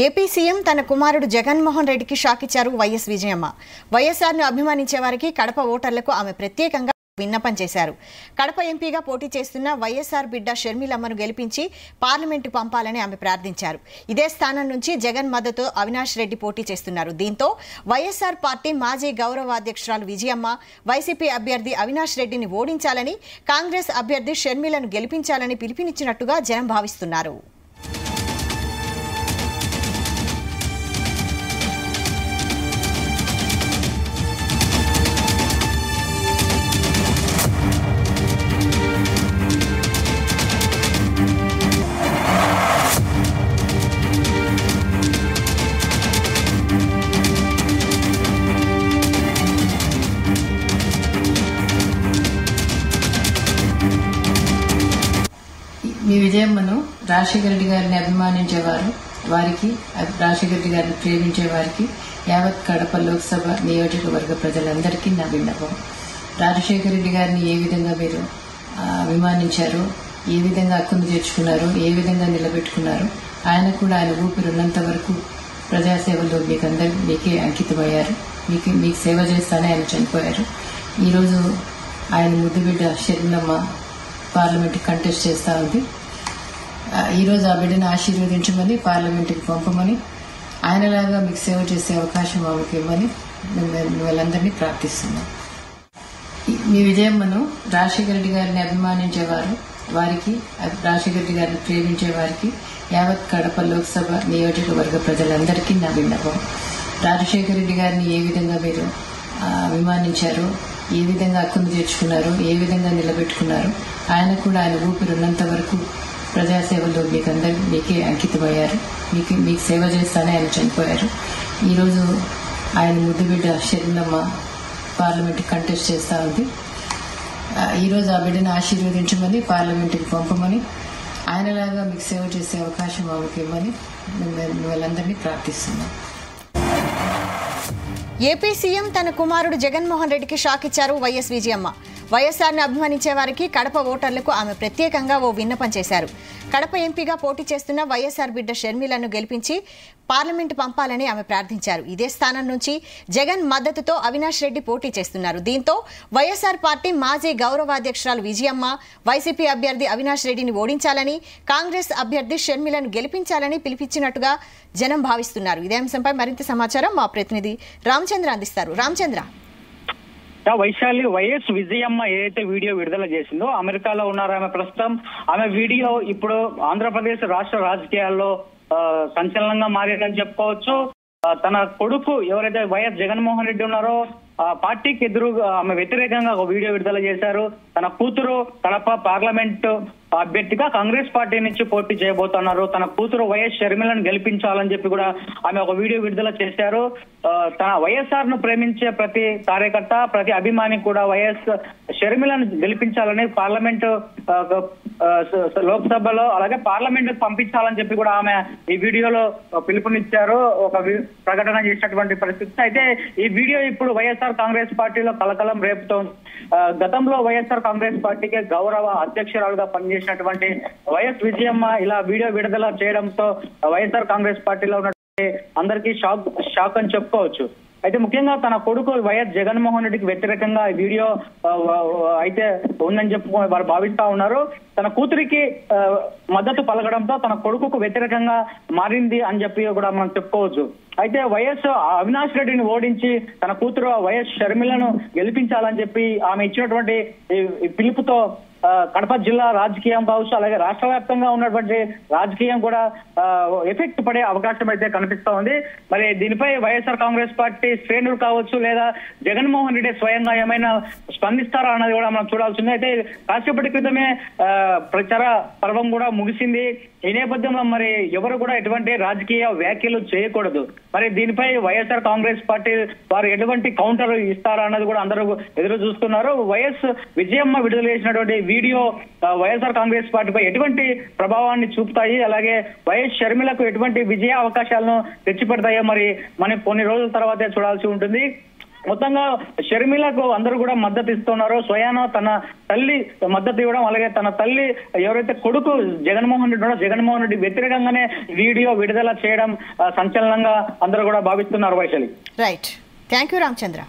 AP CM తన కుమారుడు జగన్మోహన్ రెడ్డికి షాక్ ఇచ్చారు వైఎస్ విజయమ్మ. వైఎస్ఆర్ను అభిమానించే వారికి కడప ఓటర్లకు ఆమె ప్రత్యేకంగా విన్నపం చేశారు. కడప ఎంపీగా పోటీ చేస్తున్న వైఎస్ఆర్ బిడ్డ షర్మిలమ్మను గెలిపించి పార్లమెంటు పంపాలని ఆమె ప్రార్థించారు. ఇదే స్థానం నుంచి జగన్ మద్దతు అవినాష్ రెడ్డి పోటీ చేస్తున్నారు. దీంతో వైఎస్ఆర్ పార్టీ మాజీ గౌరవాధ్యక్షురాలు విజయమ్మ వైసీపీ అభ్యర్థి అవినాష్ రెడ్డిని ఓడించాలని కాంగ్రెస్ అభ్యర్థి షర్మిలను గెలిపించాలని పిలుపునిచ్చినట్టుగా జనం భావిస్తున్నారు. మీ విజయమ్మను రాజశేఖర రెడ్డి గారిని అభిమానించేవారు వారికి రాజశేఖర రెడ్డి గారిని ప్రేమించే వారికి యావత్ కడప లోక్సభ నియోజకవర్గ ప్రజలందరికీ నా విన్నపం. రాజశేఖర రెడ్డి గారిని ఏ విధంగా మీరు అభిమానించారు అభిమానించారో ఏ విధంగా హక్కును చేర్చుకున్నారో ఏ విధంగా నిలబెట్టుకున్నారు ఆయన కూడా ఆయన ఊపిరున్నంత వరకు ప్రజాసేవలో మీకు అందరు మీకే అంకితమయ్యారు. మీకు మీకు సేవ చేస్తానే ఆయన చనిపోయారు. ఈరోజు ఆయన ముద్దుబిడ్డ షర్మిలమ్మ పార్లమెంట్ కంటెస్ట్ చేస్తా ఉంది. ఈరోజు ఆ బిడ్డను ఆశీర్వదించమని పార్లమెంటుకి పంపమని ఆయనలాగా మీకు సేవ చేసే అవకాశం ఆమెకి ఇవ్వమని మిమ్మల్ని ప్రార్థిస్తున్నాం. మీ విజయమ్మను రాజశేఖర రెడ్డి గారిని అభిమానించేవారు వారికి రాజశేఖర రెడ్డి గారిని ప్రేమించే వారికి యావత్ కడప లోక్సభ నియోజకవర్గ ప్రజలందరికీ నా విన్నపం. రాజశేఖర రెడ్డి గారిని ఏ విధంగా మీరు అభిమానించారు ఏ విధంగా హక్కును చేర్చుకున్నారో ఏ విధంగా నిలబెట్టుకున్నారు ఆయన కూడా ఆయన ఊపిరి ఉన్నంత వరకు ప్రజాసేవలో మీకు అందరూ మీకే అంకితమయ్యారు. మీకు మీకు సేవ చేస్తానే ఆయన చనిపోయారు. ఈరోజు ఆయన ముద్దుబిడ్డ షర్మిలమ్మ పార్లమెంట్కి కంటెస్ట్ చేస్తూ ఉంది. ఈరోజు ఆ బిడ్డను ఆశీర్వదించమని పార్లమెంట్కి పంపమని ఆయనలాగా మీకు సేవ చేసే అవకాశం ఆమెకి ఇవ్వమని మేము మిమ్మల్ని ప్రార్థిస్తున్నాం. ఏపీ సీఎం తన కుమారుడు జగన్మోహన్ రెడ్డికి షాక్ ఇచ్చారు వైఎస్ విజయమ్మ. వైఎస్ఆర్ను అభిమానించే వారికి కడప ఓటర్లకు ఆమె ప్రత్యేకంగా ఓ విన్నపం చేశారు. కడప ఎంపీగా పోటీ చేస్తున్న వైఎస్ఆర్ బిడ్డ షర్మిలను గెలిపించి పార్లమెంటు పంపాలని ఆమె ప్రార్థించారు. ఇదే స్థానం నుంచి జగన్ మద్దతుతో అవినాష్ రెడ్డి పోటీ చేస్తున్నారు. దీంతో వైఎస్ఆర్ పార్టీ మాజీ గౌరవాధ్యక్షురాలు విజయమ్మ వైసీపీ అభ్యర్థి అవినాష్ రెడ్డిని ఓడించాలని కాంగ్రెస్ అభ్యర్థి షర్మిలను గెలిపించాలని పిలిపించినట్టుగా జనం భావిస్తున్నారు. ఇదే అంశంపై మరింత సమాచారం మా ప్రతినిధి రామచంద్ర అందిస్తారు. రామచంద్ర. వైశాలి వైఎస్ విజయమ్మ ఏదైతే వీడియో విడుదల చేసిందో అమెరికాలో ఉన్నారు ఆమె ప్రస్తుతం. ఆమె వీడియో ఇప్పుడు ఆంధ్రప్రదేశ్ రాష్ట్ర రాజకీయాల్లో సంచలనంగా మారిందని చెప్పుకోవచ్చు. తన కొడుకు ఎవరైతే వైఎస్ జగన్మోహన్ రెడ్డి ఉన్నారో ఆ పార్టీకి ఎదురుగా ఆమె వ్యతిరేకంగా ఒక వీడియో విడుదల చేశారు. తన కూతురు కడప పార్లమెంట్ అభ్యర్థిగా కాంగ్రెస్ పార్టీ నుంచి పోటీ చేయబోతున్నారు. తన కూతురు వైఎస్ షర్మిలను గెలిపించాలని చెప్పి కూడా ఆమె ఒక వీడియో విడుదల చేశారు. తన వైఎస్ఆర్ను ప్రేమించే ప్రతి కార్యకర్త ప్రతి అభిమాని కూడా వైఎస్ షర్మిలను గెలిపించాలని పార్లమెంట్ లోక్సభలో అలాగే పార్లమెంట్ పంపించాలని చెప్పి కూడా ఆమె ఈ వీడియోలో పిలుపునిచ్చారు. ఒక వి- ప్రకటన చేసినటువంటి పరిస్థితి. అయితే ఈ వీడియో ఇప్పుడు వైఎస్ఆర్ కాంగ్రెస్ పార్టీలో కలకలం రేపుతోంది. గతంలో వైఎస్ఆర్ కాంగ్రెస్ పార్టీకి గౌరవ అధ్యక్షురాలుగా చేసినటువంటి వైఎస్ విజయమ్మ ఇలా వీడియో విడుదల చేయడంతో వైఎస్ఆర్ కాంగ్రెస్ పార్టీలో ఉన్నటువంటి అందరికీ షాక్ షాక్ అని చెప్పుకోవచ్చు. అయితే ముఖ్యంగా తన కొడుకు వైఎస్ జగన్మోహన్ రెడ్డికి వ్యతిరేకంగా వీడియో అయితే ఉందని చెప్పు వారు భావిస్తా ఉన్నారు. తన కూతురికి మద్దతు పలకడంతో తన కొడుకుకు వ్యతిరేకంగా మారింది అని చెప్పి కూడా మనం చెప్పుకోవచ్చు. అయితే వైఎస్ అవినాష్ రెడ్డిని ఓడించి తన కూతురు వైఎస్ షర్మిలను గెలిపించాలని చెప్పి ఆమె ఇచ్చినటువంటి పిలుపుతో కడప జిల్లా రాజకీయం కావచ్చు అలాగే రాష్ట్ర వ్యాప్తంగా ఉన్నటువంటి రాజకీయం కూడా ఎఫెక్ట్ పడే అవకాశం అయితే కనిపిస్తా ఉంది. మరి దీనిపై వైఎస్ఆర్ కాంగ్రెస్ పార్టీ శ్రేణులు కావచ్చు లేదా జగన్మోహన్ రెడ్డి స్వయంగా ఏమైనా స్పందిస్తారా అన్నది కూడా మనం చూడాల్సింది. అయితే కాసేపటి క్రితమే ప్రచార పర్వం కూడా ముగిసింది. ఈ నేపథ్యంలో మరి ఎవరు కూడా ఎటువంటి రాజకీయ వ్యాఖ్యలు చేయకూడదు. మరి దీనిపై వైఎస్ఆర్ కాంగ్రెస్ పార్టీ వారు ఎటువంటి కౌంటర్ ఇస్తారా అన్నది కూడా అందరూ ఎదురు చూస్తున్నారు. వైఎస్ విజయమ్మ విడుదల చేసినటువంటి వీడియో వైఎస్ఆర్ కాంగ్రెస్ పార్టీపై ఎటువంటి ప్రభావాన్ని చూపుతాయి? అలాగే వైఎస్ షర్మిలకు ఎటువంటి విజయ అవకాశాలను తెచ్చిపెడతాయో మరి మనం కొన్ని రోజుల తర్వాతే చూడాల్సి ఉంటుంది. మొత్తంగా షర్మిలకు అందరూ కూడా మద్దతు ఇస్తున్నారు. స్వయాన తన తల్లి మద్దతు ఇవ్వడం అలాగే తన తల్లి ఎవరైతే కొడుకు జగన్మోహన్ రెడ్డి ఉన్నారో జగన్మోహన్ రెడ్డి వ్యతిరేకంగానే వీడియో విడుదల చేయడం సంచలనంగా అందరూ కూడా భావిస్తున్నారు Vaishali. Right thank you Ramachandra